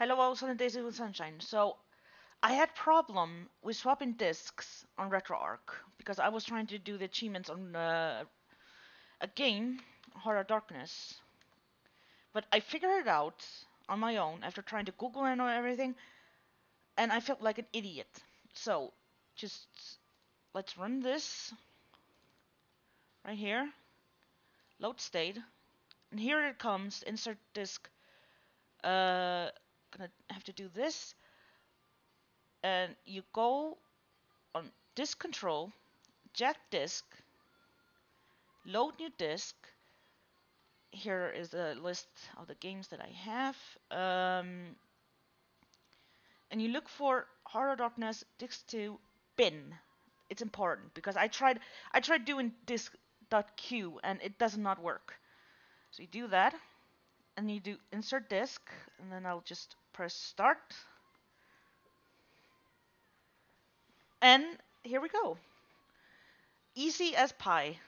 Hello, all sunny days with sunshine. So, I had problem with swapping discs on RetroArch because I was trying to do the achievements on uh, a game, Heart of Darkness. But I figured it out on my own after trying to Google and everything, and I felt like an idiot. So, just let's run this right here, load state, and here it comes, insert disk. Uh, gonna have to do this. And you go on disk control eject disk load new disk. Here is a list of the games that I have um, and you look for of Darkness disk 2 bin. It's important because I tried I tried doing disk.cue and it does not work. So you do that and you do insert disk and then I'll just press start. And here we go. Easy as pie.